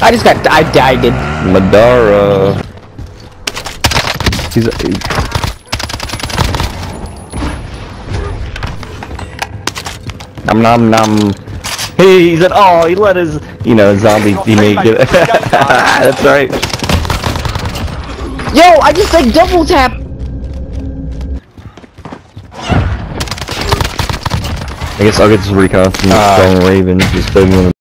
I just got, I died. in Madara. He's. he's nom nom nom. Hey, he's an oh, he let his you know zombie teammate get it. That's right. Yo, I just like double tap. I guess I'll get this recon from Uh, Stone Raven. Just put